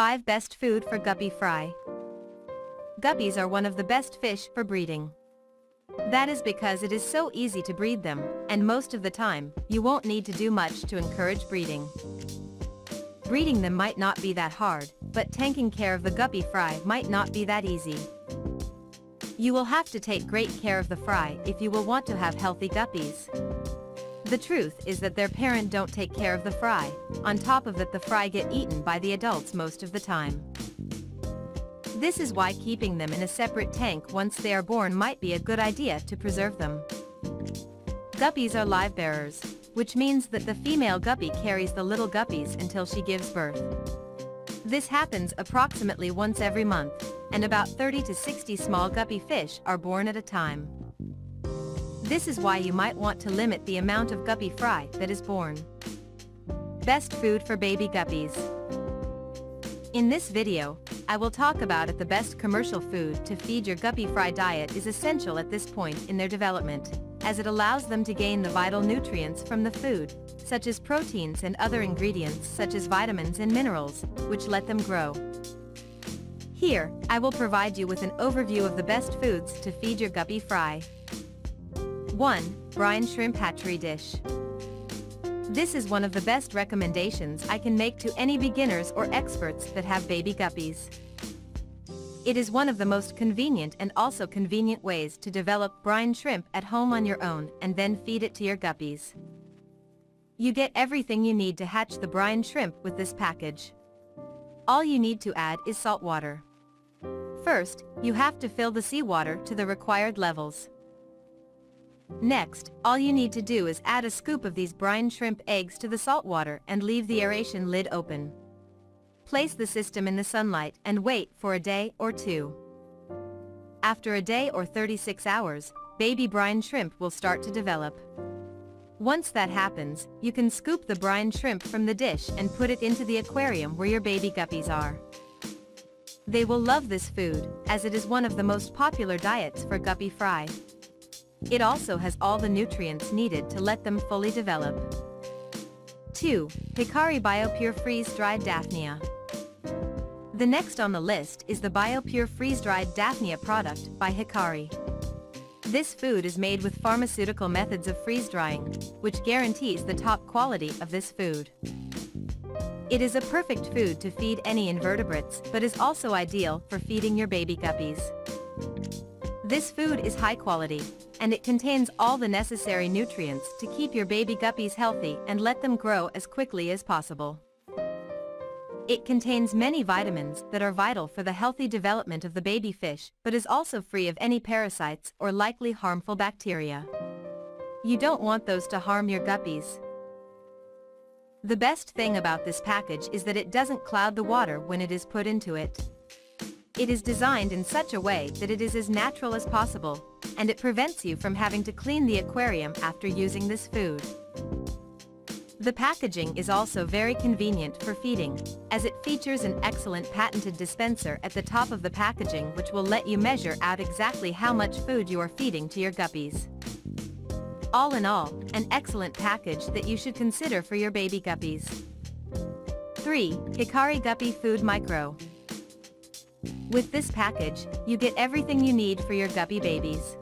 5 Best Food for Guppy Fry Guppies are one of the best fish for breeding. That is because it is so easy to breed them, and most of the time, you won't need to do much to encourage breeding. Breeding them might not be that hard, but taking care of the guppy fry might not be that easy. You will have to take great care of the fry if you will want to have healthy guppies. The truth is that their parent don't take care of the fry, on top of that the fry get eaten by the adults most of the time. This is why keeping them in a separate tank once they are born might be a good idea to preserve them. Guppies are live bearers, which means that the female guppy carries the little guppies until she gives birth. This happens approximately once every month, and about 30 to 60 small guppy fish are born at a time. This is why you might want to limit the amount of guppy fry that is born. Best food for baby guppies. In this video, I will talk about it the best commercial food to feed your guppy fry diet is essential at this point in their development, as it allows them to gain the vital nutrients from the food, such as proteins and other ingredients such as vitamins and minerals, which let them grow. Here, I will provide you with an overview of the best foods to feed your guppy fry. 1. Brine Shrimp Hatchery Dish this is one of the best recommendations I can make to any beginners or experts that have baby guppies. It is one of the most convenient and also convenient ways to develop brine shrimp at home on your own and then feed it to your guppies. You get everything you need to hatch the brine shrimp with this package. All you need to add is salt water. First, you have to fill the seawater to the required levels. Next, all you need to do is add a scoop of these brine shrimp eggs to the salt water and leave the aeration lid open. Place the system in the sunlight and wait for a day or two. After a day or 36 hours, baby brine shrimp will start to develop. Once that happens, you can scoop the brine shrimp from the dish and put it into the aquarium where your baby guppies are. They will love this food, as it is one of the most popular diets for guppy fry. It also has all the nutrients needed to let them fully develop. 2. Hikari BioPure Freeze-Dried Daphnia The next on the list is the BioPure Freeze-Dried Daphnia product by Hikari. This food is made with pharmaceutical methods of freeze-drying, which guarantees the top quality of this food. It is a perfect food to feed any invertebrates but is also ideal for feeding your baby guppies. This food is high quality, and it contains all the necessary nutrients to keep your baby guppies healthy and let them grow as quickly as possible. It contains many vitamins that are vital for the healthy development of the baby fish but is also free of any parasites or likely harmful bacteria. You don't want those to harm your guppies. The best thing about this package is that it doesn't cloud the water when it is put into it. It is designed in such a way that it is as natural as possible, and it prevents you from having to clean the aquarium after using this food. The packaging is also very convenient for feeding, as it features an excellent patented dispenser at the top of the packaging which will let you measure out exactly how much food you are feeding to your guppies. All in all, an excellent package that you should consider for your baby guppies. 3. Hikari Guppy Food Micro with this package, you get everything you need for your guppy babies.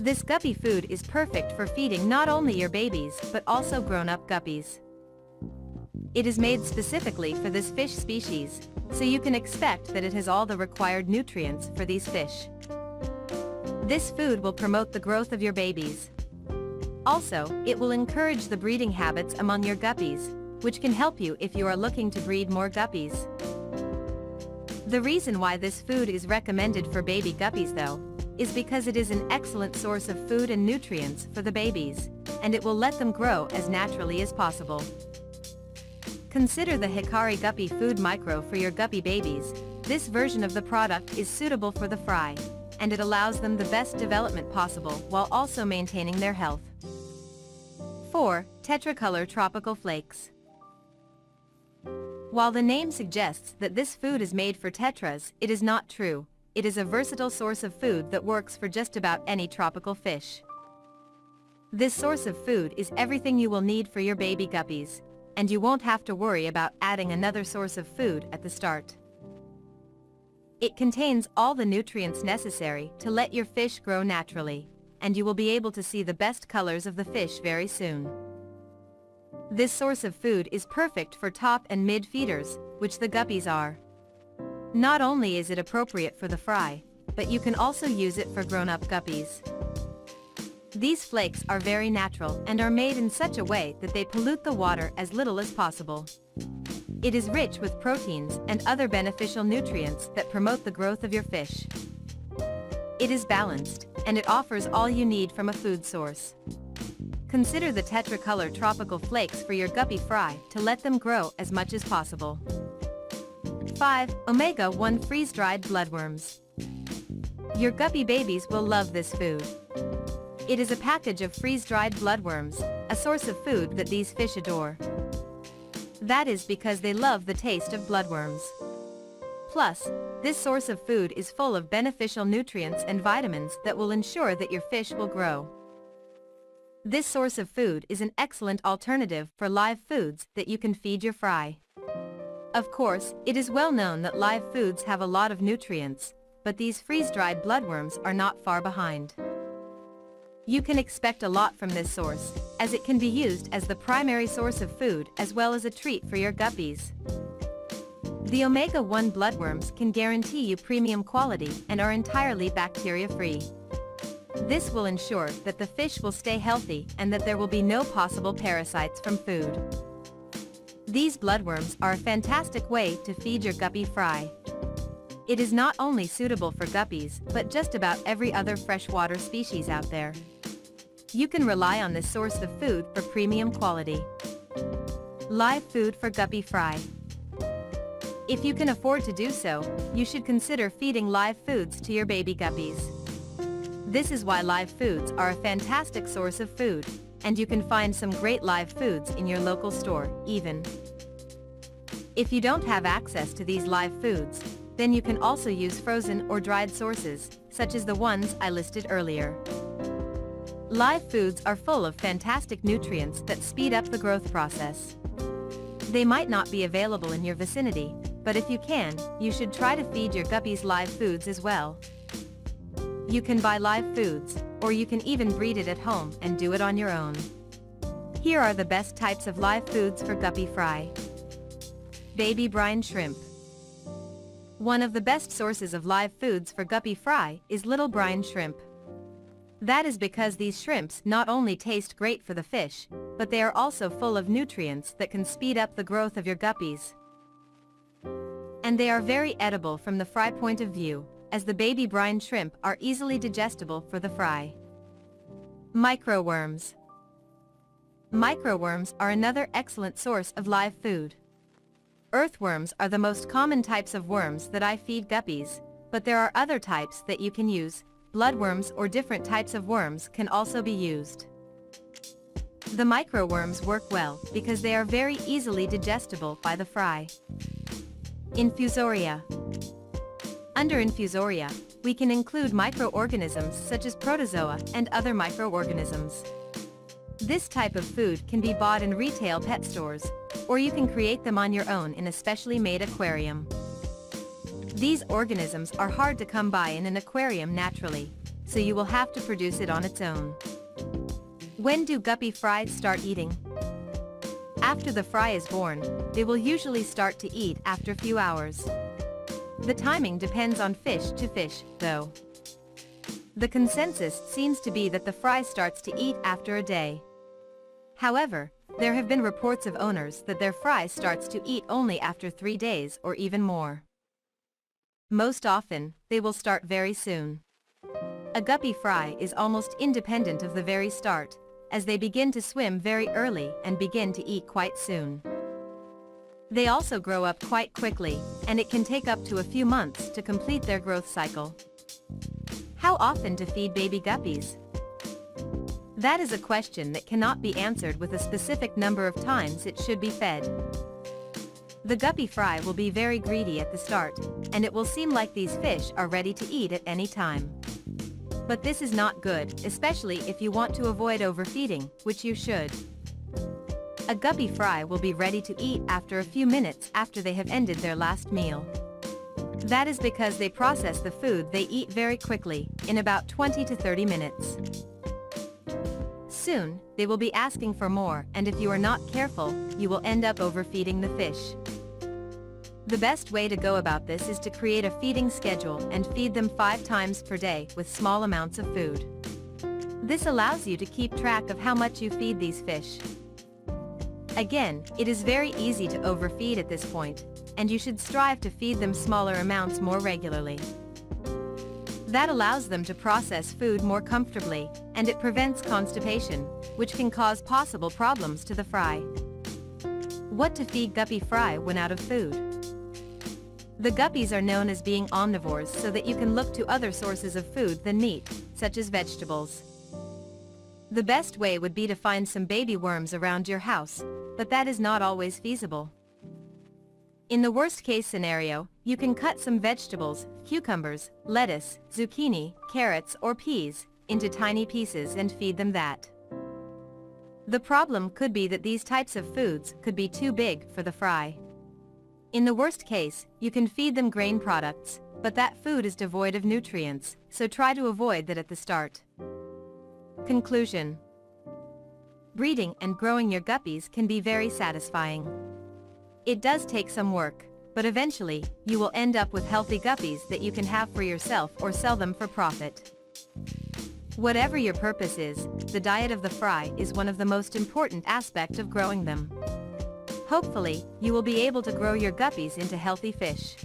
This guppy food is perfect for feeding not only your babies but also grown-up guppies. It is made specifically for this fish species, so you can expect that it has all the required nutrients for these fish. This food will promote the growth of your babies. Also, it will encourage the breeding habits among your guppies, which can help you if you are looking to breed more guppies. The reason why this food is recommended for baby guppies though, is because it is an excellent source of food and nutrients for the babies, and it will let them grow as naturally as possible. Consider the Hikari Guppy Food Micro for your guppy babies, this version of the product is suitable for the fry, and it allows them the best development possible while also maintaining their health. 4. Tetracolor Tropical Flakes while the name suggests that this food is made for tetras, it is not true. It is a versatile source of food that works for just about any tropical fish. This source of food is everything you will need for your baby guppies, and you won't have to worry about adding another source of food at the start. It contains all the nutrients necessary to let your fish grow naturally, and you will be able to see the best colors of the fish very soon. This source of food is perfect for top and mid feeders, which the guppies are. Not only is it appropriate for the fry, but you can also use it for grown-up guppies. These flakes are very natural and are made in such a way that they pollute the water as little as possible. It is rich with proteins and other beneficial nutrients that promote the growth of your fish. It is balanced, and it offers all you need from a food source. Consider the Tetracolor tropical flakes for your guppy fry to let them grow as much as possible. 5. Omega-1 Freeze-Dried Bloodworms Your guppy babies will love this food. It is a package of freeze-dried bloodworms, a source of food that these fish adore. That is because they love the taste of bloodworms. Plus, this source of food is full of beneficial nutrients and vitamins that will ensure that your fish will grow. This source of food is an excellent alternative for live foods that you can feed your fry. Of course, it is well known that live foods have a lot of nutrients, but these freeze-dried bloodworms are not far behind. You can expect a lot from this source, as it can be used as the primary source of food as well as a treat for your guppies. The omega-1 bloodworms can guarantee you premium quality and are entirely bacteria-free. This will ensure that the fish will stay healthy and that there will be no possible parasites from food. These bloodworms are a fantastic way to feed your guppy fry. It is not only suitable for guppies, but just about every other freshwater species out there. You can rely on this source of food for premium quality. Live food for guppy fry. If you can afford to do so, you should consider feeding live foods to your baby guppies. This is why live foods are a fantastic source of food, and you can find some great live foods in your local store, even. If you don't have access to these live foods, then you can also use frozen or dried sources, such as the ones I listed earlier. Live foods are full of fantastic nutrients that speed up the growth process. They might not be available in your vicinity, but if you can, you should try to feed your guppies live foods as well. You can buy live foods, or you can even breed it at home and do it on your own. Here are the best types of live foods for guppy fry. Baby brine shrimp. One of the best sources of live foods for guppy fry is little brine shrimp. That is because these shrimps not only taste great for the fish, but they are also full of nutrients that can speed up the growth of your guppies. And they are very edible from the fry point of view, as the baby brine shrimp are easily digestible for the fry. Microworms. Microworms are another excellent source of live food. Earthworms are the most common types of worms that I feed guppies, but there are other types that you can use, bloodworms or different types of worms can also be used. The microworms work well because they are very easily digestible by the fry. Infusoria. Under infusoria, we can include microorganisms such as protozoa and other microorganisms. This type of food can be bought in retail pet stores, or you can create them on your own in a specially made aquarium. These organisms are hard to come by in an aquarium naturally, so you will have to produce it on its own. When do guppy fries start eating? After the fry is born, they will usually start to eat after a few hours. The timing depends on fish to fish, though. The consensus seems to be that the fry starts to eat after a day. However, there have been reports of owners that their fry starts to eat only after three days or even more. Most often, they will start very soon. A guppy fry is almost independent of the very start, as they begin to swim very early and begin to eat quite soon. They also grow up quite quickly, and it can take up to a few months to complete their growth cycle. How often to feed baby guppies? That is a question that cannot be answered with a specific number of times it should be fed. The guppy fry will be very greedy at the start, and it will seem like these fish are ready to eat at any time. But this is not good, especially if you want to avoid overfeeding, which you should. A guppy fry will be ready to eat after a few minutes after they have ended their last meal. That is because they process the food they eat very quickly, in about 20 to 30 minutes. Soon, they will be asking for more and if you are not careful, you will end up overfeeding the fish. The best way to go about this is to create a feeding schedule and feed them five times per day with small amounts of food. This allows you to keep track of how much you feed these fish. Again, it is very easy to overfeed at this point, and you should strive to feed them smaller amounts more regularly. That allows them to process food more comfortably, and it prevents constipation, which can cause possible problems to the fry. What to feed guppy fry when out of food? The guppies are known as being omnivores so that you can look to other sources of food than meat, such as vegetables. The best way would be to find some baby worms around your house, but that is not always feasible. In the worst case scenario, you can cut some vegetables, cucumbers, lettuce, zucchini, carrots or peas, into tiny pieces and feed them that. The problem could be that these types of foods could be too big for the fry. In the worst case, you can feed them grain products, but that food is devoid of nutrients, so try to avoid that at the start. Conclusion Breeding and growing your guppies can be very satisfying. It does take some work, but eventually, you will end up with healthy guppies that you can have for yourself or sell them for profit. Whatever your purpose is, the diet of the fry is one of the most important aspect of growing them. Hopefully, you will be able to grow your guppies into healthy fish.